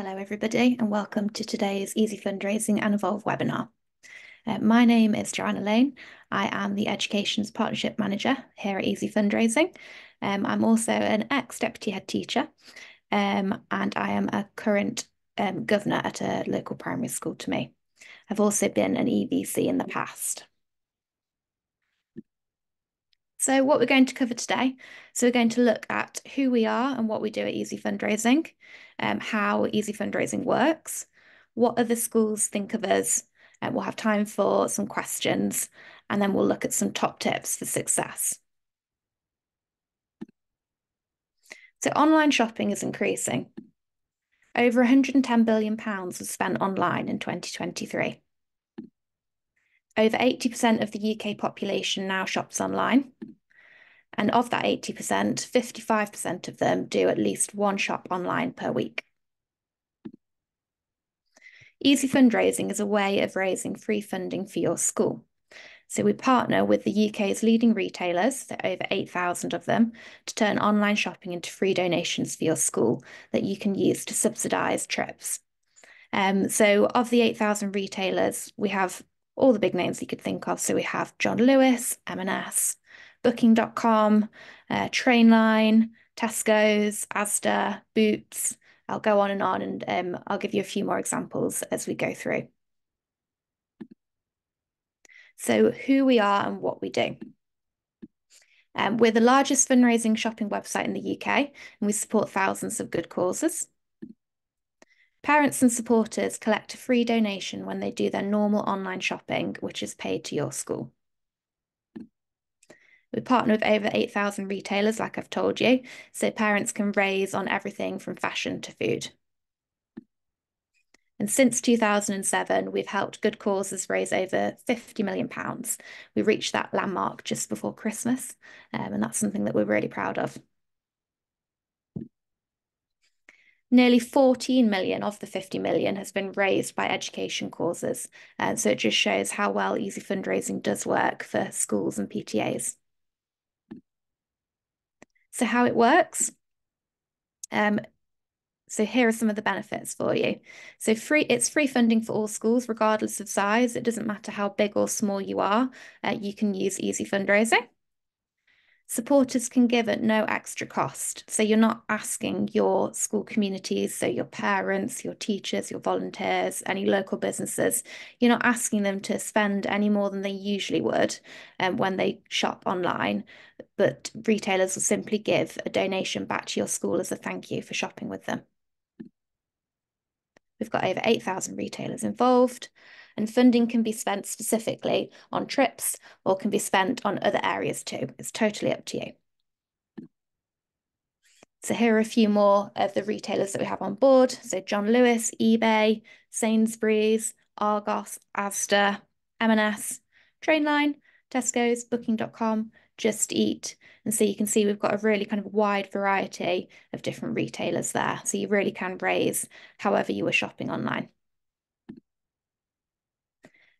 Hello, everybody, and welcome to today's Easy Fundraising and Evolve webinar. Uh, my name is Joanna Lane. I am the Education's Partnership Manager here at Easy Fundraising. Um, I'm also an ex-deputy head teacher, um, and I am a current um, governor at a local primary school to me. I've also been an EVC in the past. So what we're going to cover today, so we're going to look at who we are and what we do at Easy Fundraising, um, how Easy Fundraising works, what other schools think of us, and we'll have time for some questions, and then we'll look at some top tips for success. So online shopping is increasing. Over £110 billion was spent online in 2023. Over 80% of the UK population now shops online. And of that 80%, 55% of them do at least one shop online per week. Easy fundraising is a way of raising free funding for your school. So we partner with the UK's leading retailers, over 8,000 of them, to turn online shopping into free donations for your school that you can use to subsidise trips. Um, so of the 8,000 retailers, we have all the big names you could think of. So we have John Lewis, M&S, Booking.com, uh, Trainline, Tesco's, Asda, Boots. I'll go on and on, and um, I'll give you a few more examples as we go through. So who we are and what we do. Um, we're the largest fundraising shopping website in the UK, and we support thousands of good causes. Parents and supporters collect a free donation when they do their normal online shopping, which is paid to your school. We partner with over 8,000 retailers, like I've told you, so parents can raise on everything from fashion to food. And since 2007, we've helped good causes raise over £50 million. We reached that landmark just before Christmas, um, and that's something that we're really proud of. Nearly 14 million of the 50 million has been raised by education causes. Uh, so it just shows how well easy fundraising does work for schools and PTAs. So how it works. Um, so here are some of the benefits for you. So free, it's free funding for all schools, regardless of size. It doesn't matter how big or small you are. Uh, you can use easy fundraising. Supporters can give at no extra cost. So you're not asking your school communities, so your parents, your teachers, your volunteers, any local businesses, you're not asking them to spend any more than they usually would um, when they shop online. But retailers will simply give a donation back to your school as a thank you for shopping with them. We've got over 8,000 retailers involved and funding can be spent specifically on trips or can be spent on other areas too. It's totally up to you. So here are a few more of the retailers that we have on board. So John Lewis, eBay, Sainsbury's, Argos, Asda, M&S, Trainline, Tesco's, Booking.com, Just Eat. And so you can see we've got a really kind of wide variety of different retailers there. So you really can raise however you were shopping online.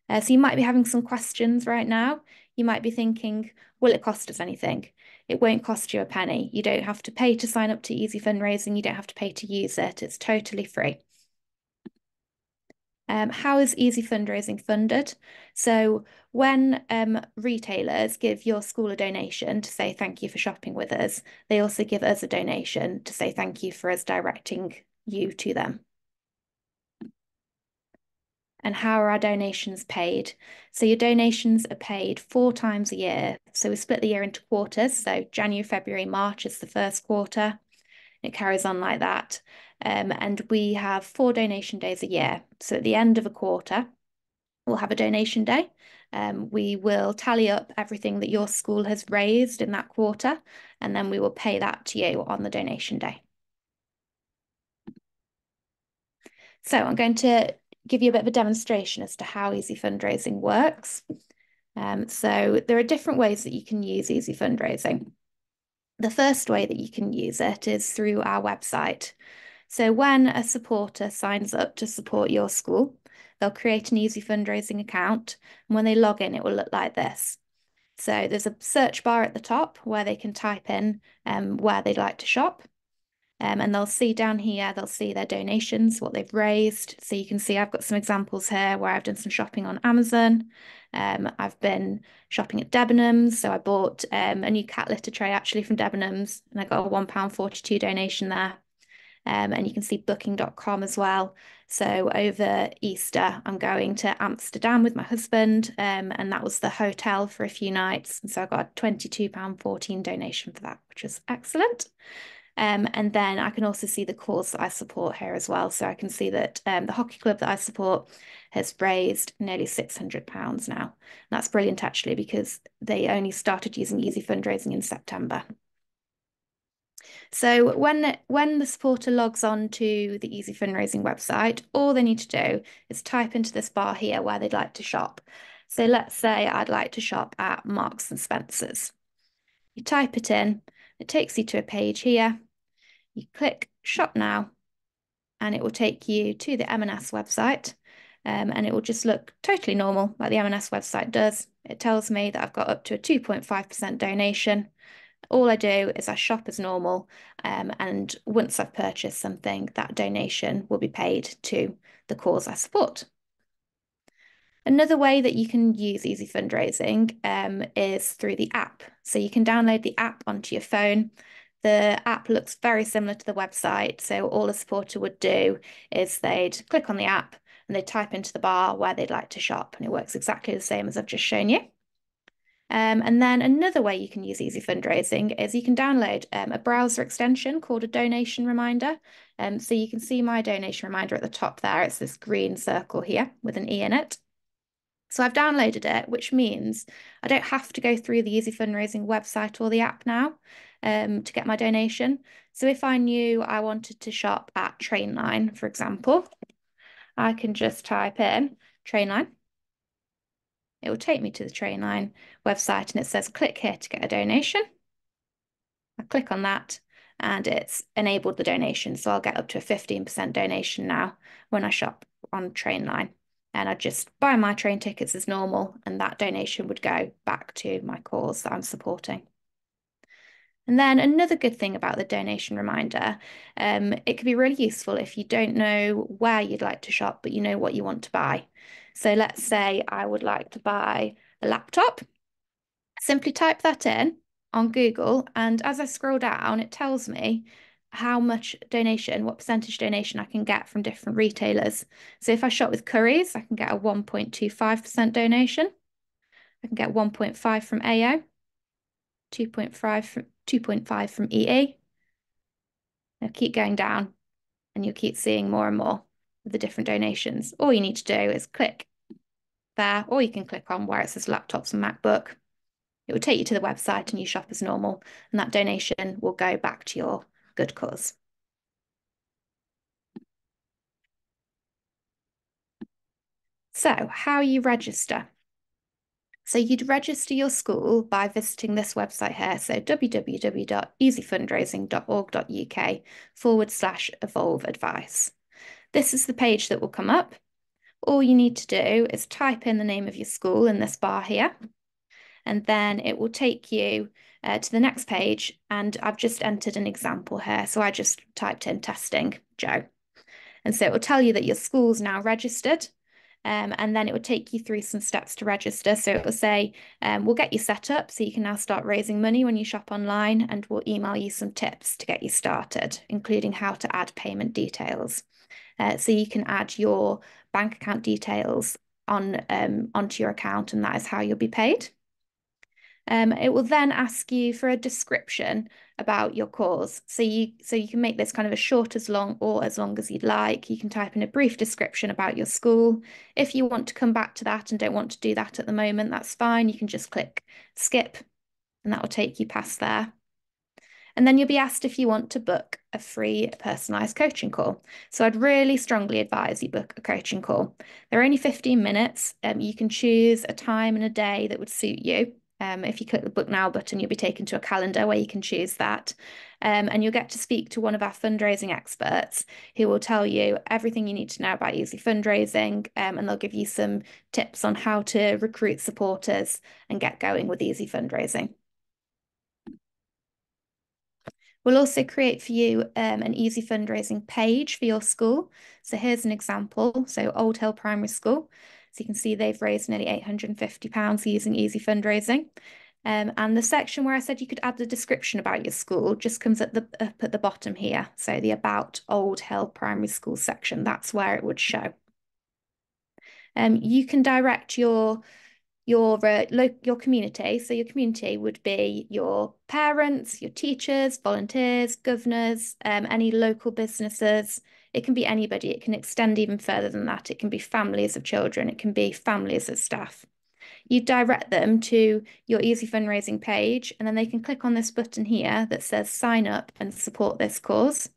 Uh, so you might be having some questions right now. You might be thinking, will it cost us anything? It won't cost you a penny. You don't have to pay to sign up to Easy Fundraising. You don't have to pay to use it. It's totally free. Um, how is Easy Fundraising funded? So when um, retailers give your school a donation to say thank you for shopping with us, they also give us a donation to say thank you for us directing you to them and how are our donations paid? So your donations are paid four times a year. So we split the year into quarters. So January, February, March is the first quarter. It carries on like that. Um, and we have four donation days a year. So at the end of a quarter, we'll have a donation day. Um, we will tally up everything that your school has raised in that quarter, and then we will pay that to you on the donation day. So I'm going to give you a bit of a demonstration as to how easy fundraising works. Um, so there are different ways that you can use easy fundraising. The first way that you can use it is through our website. So when a supporter signs up to support your school, they'll create an easy fundraising account. And when they log in, it will look like this. So there's a search bar at the top where they can type in um, where they'd like to shop. Um, and they'll see down here, they'll see their donations, what they've raised. So you can see I've got some examples here where I've done some shopping on Amazon. Um, I've been shopping at Debenhams. So I bought um, a new cat litter tray actually from Debenhams and I got a £1.42 donation there. Um, and you can see booking.com as well. So over Easter, I'm going to Amsterdam with my husband, um, and that was the hotel for a few nights. And so I got a £22.14 donation for that, which was excellent. Um, and then I can also see the cause that I support here as well. So I can see that um, the hockey club that I support has raised nearly £600 now. And that's brilliant actually because they only started using Easy Fundraising in September. So when when the supporter logs on to the Easy Fundraising website, all they need to do is type into this bar here where they'd like to shop. So let's say I'd like to shop at Marks and Spencer's. You type it in, it takes you to a page here you click shop now and it will take you to the M&S website um, and it will just look totally normal like the M&S website does. It tells me that I've got up to a 2.5% donation. All I do is I shop as normal um, and once I've purchased something, that donation will be paid to the cause I support. Another way that you can use Easy Fundraising um, is through the app. So you can download the app onto your phone the app looks very similar to the website. So all a supporter would do is they'd click on the app and they'd type into the bar where they'd like to shop. And it works exactly the same as I've just shown you. Um, and then another way you can use Easy Fundraising is you can download um, a browser extension called a donation reminder. Um, so you can see my donation reminder at the top there. It's this green circle here with an E in it. So I've downloaded it, which means I don't have to go through the Easy Fundraising website or the app now um, to get my donation. So if I knew I wanted to shop at Trainline, for example, I can just type in Trainline. It will take me to the Trainline website and it says click here to get a donation. I click on that and it's enabled the donation. So I'll get up to a 15% donation now when I shop on Trainline. And I just buy my train tickets as normal, and that donation would go back to my cause that I'm supporting. And then another good thing about the donation reminder, um, it can be really useful if you don't know where you'd like to shop, but you know what you want to buy. So let's say I would like to buy a laptop. Simply type that in on Google, and as I scroll down, it tells me how much donation, what percentage donation I can get from different retailers. So if I shop with Currys, I can get a 1.25% donation. I can get 1.5 from AO, 2.5 from 2.5 from EE. Now keep going down and you'll keep seeing more and more of the different donations. All you need to do is click there, or you can click on where it says laptops and MacBook. It will take you to the website and you shop as normal, and that donation will go back to your good cause. So, how you register? So you'd register your school by visiting this website here, so www.easyfundraising.org.uk forward slash evolve advice. This is the page that will come up. All you need to do is type in the name of your school in this bar here, and then it will take you uh, to the next page. And I've just entered an example here. So I just typed in testing Jo. And so it will tell you that your school's now registered. Um, and then it would take you through some steps to register. So it will say, um, we'll get you set up so you can now start raising money when you shop online, and we'll email you some tips to get you started, including how to add payment details. Uh, so you can add your bank account details on um, onto your account, and that is how you'll be paid. Um, it will then ask you for a description about your cause. So you so you can make this kind of as short as long or as long as you'd like. You can type in a brief description about your school. If you want to come back to that and don't want to do that at the moment, that's fine. You can just click skip and that will take you past there. And then you'll be asked if you want to book a free personalised coaching call. So I'd really strongly advise you book a coaching call. They're only 15 minutes. Um, you can choose a time and a day that would suit you. Um, if you click the book now button, you'll be taken to a calendar where you can choose that. Um, and you'll get to speak to one of our fundraising experts who will tell you everything you need to know about Easy Fundraising. Um, and they'll give you some tips on how to recruit supporters and get going with Easy Fundraising. We'll also create for you um, an easy fundraising page for your school. So here's an example. So Old Hill Primary School. So you can see they've raised nearly £850 using easy fundraising. Um, and the section where I said you could add the description about your school just comes at the up at the bottom here. So the About Old Hill Primary School section, that's where it would show. Um, you can direct your your uh, your community. So your community would be your parents, your teachers, volunteers, governors, um, any local businesses. It can be anybody. It can extend even further than that. It can be families of children. It can be families of staff. You direct them to your easy fundraising page, and then they can click on this button here that says sign up and support this cause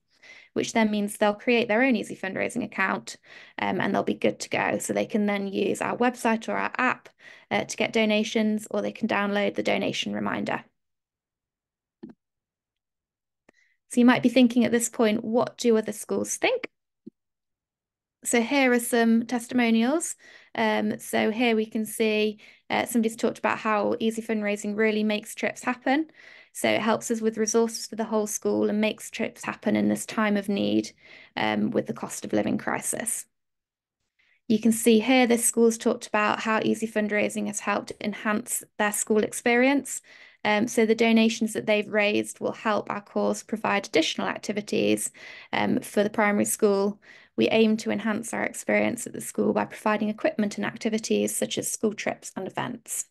which then means they'll create their own easy fundraising account um, and they'll be good to go. So they can then use our website or our app uh, to get donations, or they can download the donation reminder. So you might be thinking at this point, what do other schools think? So here are some testimonials. Um, so here we can see uh, somebody's talked about how easy fundraising really makes trips happen. So it helps us with resources for the whole school and makes trips happen in this time of need um, with the cost of living crisis. You can see here this school's talked about how easy fundraising has helped enhance their school experience. Um, so the donations that they've raised will help our cause provide additional activities um, for the primary school. We aim to enhance our experience at the school by providing equipment and activities such as school trips and events.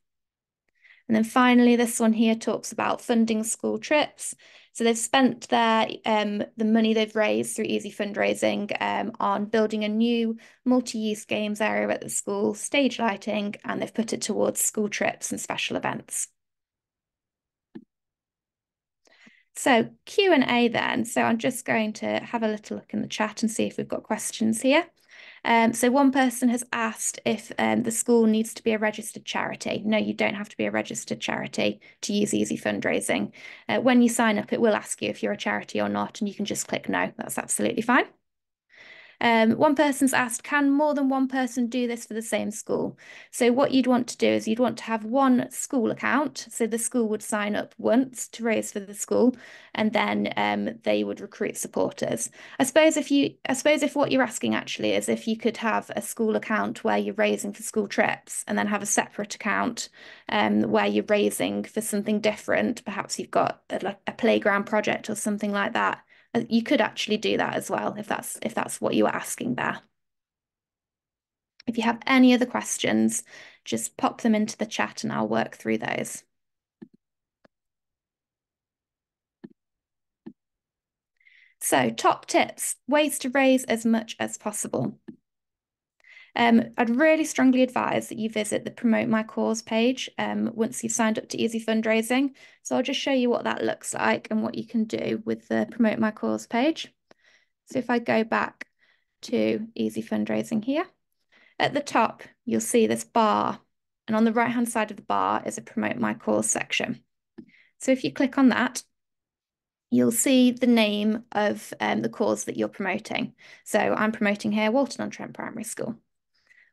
And then finally, this one here talks about funding school trips. So they've spent their um, the money they've raised through easy fundraising um, on building a new multi-use games area at the school, stage lighting, and they've put it towards school trips and special events. So Q&A then. So I'm just going to have a little look in the chat and see if we've got questions here. Um, so one person has asked if um, the school needs to be a registered charity. No, you don't have to be a registered charity to use easy fundraising. Uh, when you sign up, it will ask you if you're a charity or not, and you can just click no. That's absolutely fine. Um, one person's asked, can more than one person do this for the same school? So what you'd want to do is you'd want to have one school account. So the school would sign up once to raise for the school, and then um, they would recruit supporters. I suppose if you, I suppose if what you're asking actually is if you could have a school account where you're raising for school trips, and then have a separate account um, where you're raising for something different. Perhaps you've got a, a playground project or something like that Uh, you could actually do that as well if that's if that's what you were asking there. If you have any other questions, just pop them into the chat and I'll work through those. So top tips, ways to raise as much as possible. Um, I'd really strongly advise that you visit the Promote My Cause page um, once you've signed up to Easy Fundraising. So I'll just show you what that looks like and what you can do with the Promote My Cause page. So if I go back to Easy Fundraising here, at the top, you'll see this bar. And on the right-hand side of the bar is a Promote My Cause section. So if you click on that, you'll see the name of um, the cause that you're promoting. So I'm promoting here Walton-on-Trent Primary School.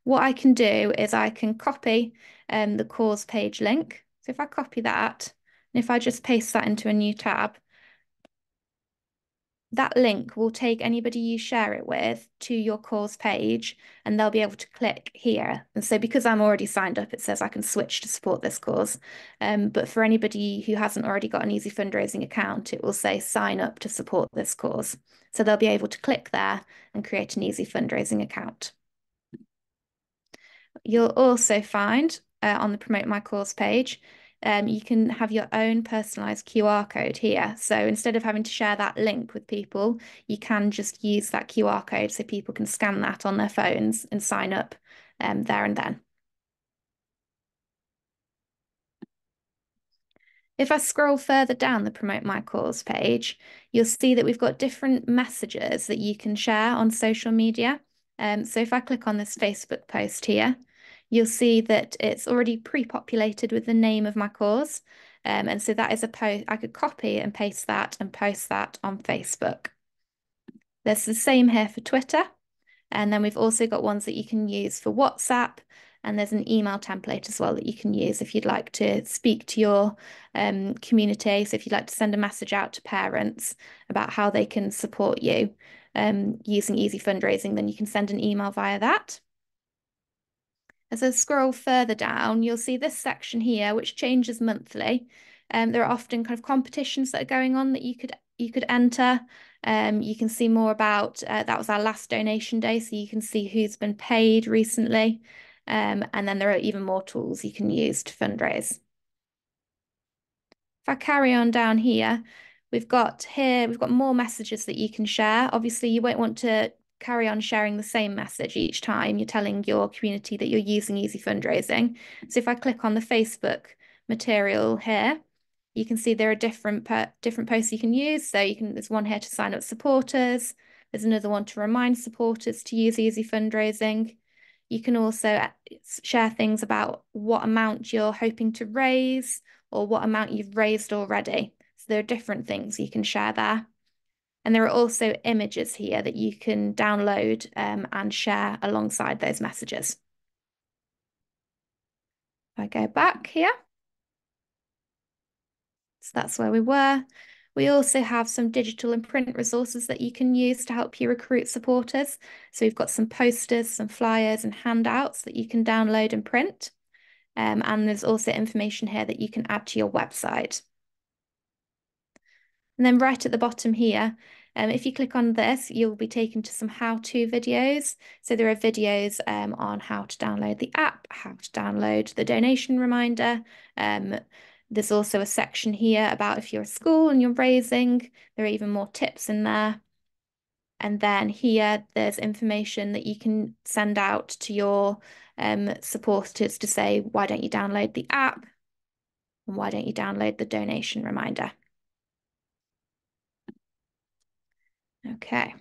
What I can do is I can copy um, the cause page link. So if I copy that, and if I just paste that into a new tab, that link will take anybody you share it with to your cause page and they'll be able to click here. And so because I'm already signed up, it says I can switch to support this cause. Um, but for anybody who hasn't already got an easy fundraising account, it will say sign up to support this cause. So they'll be able to click there and create an easy fundraising account. You'll also find uh, on the Promote My Cause page, um, you can have your own personalized QR code here. So instead of having to share that link with people, you can just use that QR code so people can scan that on their phones and sign up um, there and then. If I scroll further down the Promote My Cause page, you'll see that we've got different messages that you can share on social media. Um, so if I click on this Facebook post here, you'll see that it's already pre-populated with the name of my cause. Um, and so that is a post, I could copy and paste that and post that on Facebook. There's the same here for Twitter. And then we've also got ones that you can use for WhatsApp And there's an email template as well that you can use if you'd like to speak to your um, community. So if you'd like to send a message out to parents about how they can support you um, using Easy Fundraising, then you can send an email via that. As I scroll further down, you'll see this section here, which changes monthly. Um, there are often kind of competitions that are going on that you could you could enter. Um, you can see more about uh, that was our last donation day, so you can see who's been paid recently. Um, and then there are even more tools you can use to fundraise. If I carry on down here, we've got here, we've got more messages that you can share. Obviously, you won't want to carry on sharing the same message each time you're telling your community that you're using Easy Fundraising. So if I click on the Facebook material here, you can see there are different different posts you can use. So you can there's one here to sign up supporters. There's another one to remind supporters to use Easy Fundraising. You can also uh, share things about what amount you're hoping to raise or what amount you've raised already. So there are different things you can share there. And there are also images here that you can download um, and share alongside those messages. If I go back here, so that's where we were. We also have some digital and print resources that you can use to help you recruit supporters. So we've got some posters, some flyers and handouts that you can download and print. Um, and there's also information here that you can add to your website. And then right at the bottom here, um, if you click on this, you'll be taken to some how-to videos. So there are videos um, on how to download the app, how to download the donation reminder. Um, there's also a section here about if you're a school and you're raising, there are even more tips in there. And then here, there's information that you can send out to your um, supporters to say, why don't you download the app? And why don't you download the donation reminder? Okay.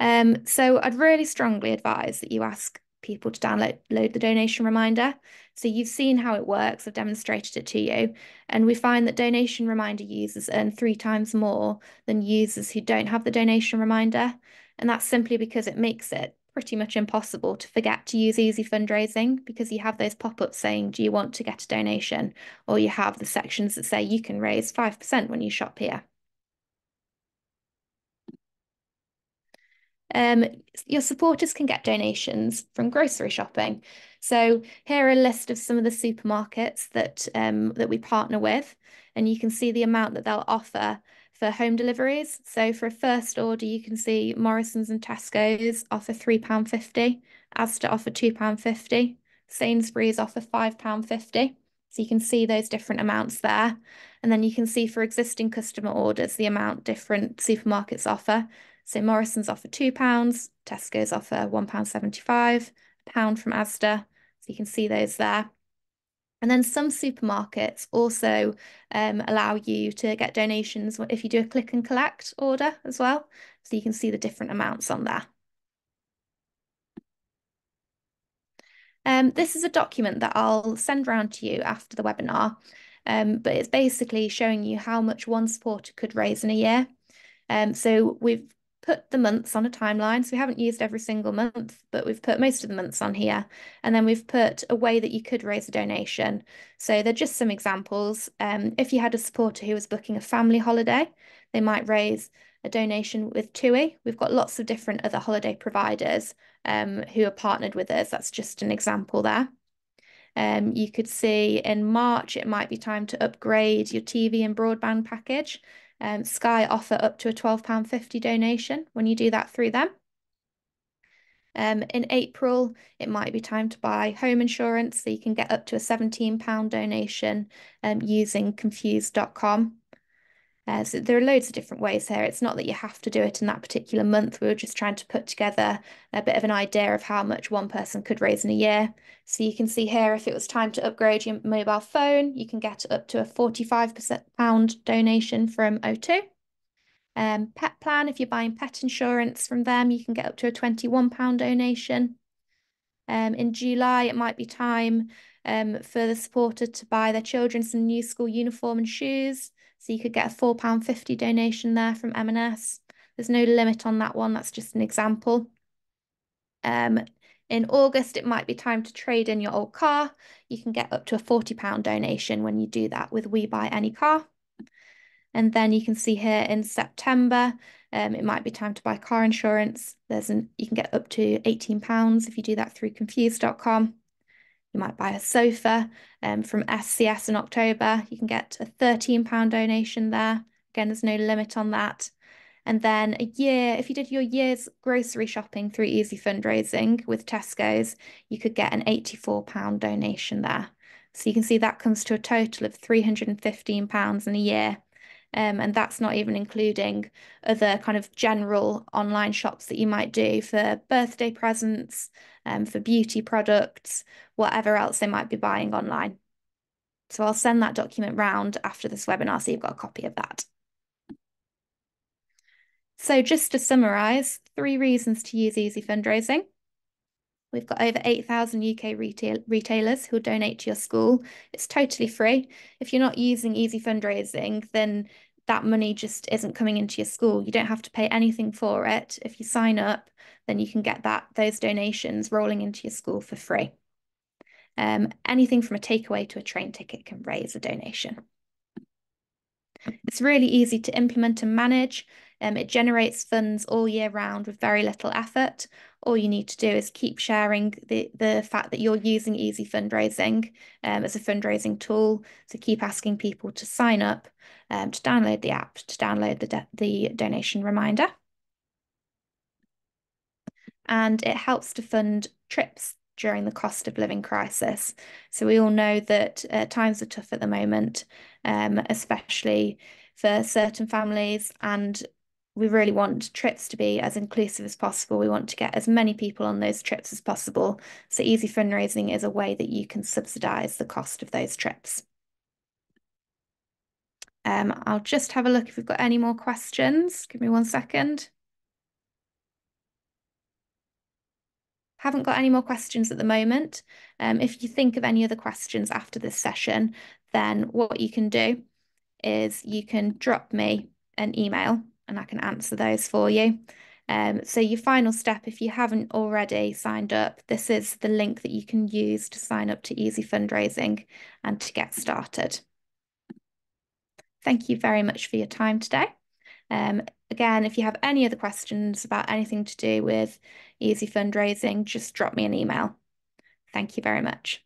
Um, so I'd really strongly advise that you ask people to download load the donation reminder. So you've seen how it works, I've demonstrated it to you. And we find that donation reminder users earn three times more than users who don't have the donation reminder. And that's simply because it makes it pretty much impossible to forget to use easy fundraising because you have those pop-ups saying, do you want to get a donation? Or you have the sections that say you can raise 5% when you shop here. Um, your supporters can get donations from grocery shopping. So here are a list of some of the supermarkets that um, that we partner with, and you can see the amount that they'll offer for home deliveries. So for a first order, you can see Morrison's and Tesco's offer £3.50, Asda offer £2.50, Sainsbury's offer £5.50. So you can see those different amounts there. And then you can see for existing customer orders, the amount different supermarkets offer. So Morrison's offer £2, Tesco's offer £1.75, a pound from Asda. So you can see those there. And then some supermarkets also um, allow you to get donations if you do a click and collect order as well. So you can see the different amounts on there. Um, this is a document that I'll send around to you after the webinar, um, but it's basically showing you how much one supporter could raise in a year. Um, so we've put the months on a timeline. So we haven't used every single month, but we've put most of the months on here. And then we've put a way that you could raise a donation. So they're just some examples. Um, if you had a supporter who was booking a family holiday, they might raise a donation with TUI. We've got lots of different other holiday providers um, who are partnered with us. That's just an example there. Um, you could see in March, it might be time to upgrade your TV and broadband package. Um, Sky offer up to a £12.50 donation when you do that through them. Um, in April, it might be time to buy home insurance, so you can get up to a £17 donation um, using confused.com. Uh, so there are loads of different ways here. It's not that you have to do it in that particular month. We were just trying to put together a bit of an idea of how much one person could raise in a year. So you can see here, if it was time to upgrade your mobile phone, you can get up to a 45% pound donation from O2. Um, Petplan, if you're buying pet insurance from them, you can get up to a £21 donation. Um, in July, it might be time um, for the supporter to buy their children some new school uniform and shoes. So you could get a £4.50 donation there from M&S. There's no limit on that one. That's just an example. Um, in August, it might be time to trade in your old car. You can get up to a £40 donation when you do that with We Buy Any Car. And then you can see here in September, um, it might be time to buy car insurance. There's an you can get up to £18 if you do that through confused.com. You might buy a sofa um, from SCS in October. You can get a £13 donation there. Again, there's no limit on that. And then a year, if you did your year's grocery shopping through Easy Fundraising with Tesco's, you could get an £84 donation there. So you can see that comes to a total of £315 in a year. Um, and that's not even including other kind of general online shops that you might do for birthday presents, um, for beauty products, whatever else they might be buying online. So I'll send that document round after this webinar so you've got a copy of that. So just to summarise, three reasons to use Easy Fundraising. We've got over 8,000 UK retail retailers who'll donate to your school. It's totally free. If you're not using Easy Fundraising, then that money just isn't coming into your school. You don't have to pay anything for it. If you sign up, then you can get that those donations rolling into your school for free. Um, anything from a takeaway to a train ticket can raise a donation. It's really easy to implement and manage. Um, it generates funds all year round with very little effort. All you need to do is keep sharing the, the fact that you're using Easy Fundraising um, as a fundraising tool. So keep asking people to sign up, um, to download the app, to download the, the donation reminder. And it helps to fund trips during the cost of living crisis. So we all know that uh, times are tough at the moment, um, especially for certain families. And we really want trips to be as inclusive as possible. We want to get as many people on those trips as possible. So easy fundraising is a way that you can subsidise the cost of those trips. Um, I'll just have a look if we've got any more questions. Give me one second. Haven't got any more questions at the moment. Um, if you think of any other questions after this session, then what you can do is you can drop me an email and I can answer those for you. Um, so your final step, if you haven't already signed up, this is the link that you can use to sign up to Easy Fundraising and to get started. Thank you very much for your time today. Um, again, if you have any other questions about anything to do with easy fundraising, just drop me an email. Thank you very much.